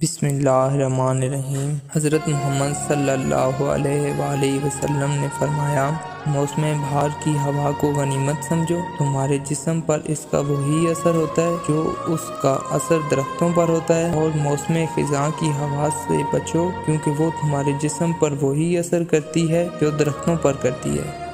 बिसमीम हज़रत मोहम्मद सल्लल्लाहु अलैहि वसल्लम ने फरमाया, मौसम बहार की हवा को गनीमत समझो। तुम्हारे जिसम पर इसका वही असर होता है, जो उसका असर दरख्तों पर होता है। और मौसम ख़िज़ा की हवा से बचो, क्योंकि वो तुम्हारे जिसम पर वही असर करती है, जो दरख्तों पर करती है।